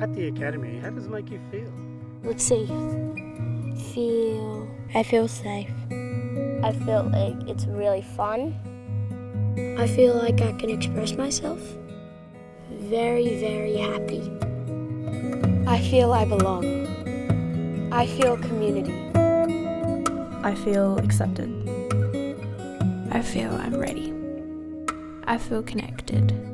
At the academy, how does it make you feel? Let's see. Feel. I feel safe. I feel like it's really fun. I feel like I can express myself. Very, very happy. I feel I belong. I feel community. I feel accepted. I feel I'm ready. I feel connected.